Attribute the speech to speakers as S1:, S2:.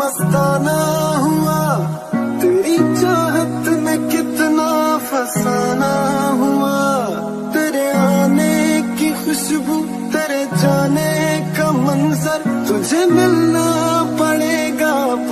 S1: मस्ताना हुआ, तेरी चाहत में कितना फसाना हुआ। तेरे आने की खुशबू, तेरे जाने का मंजर, तुझे मिलना पड़ेगा अब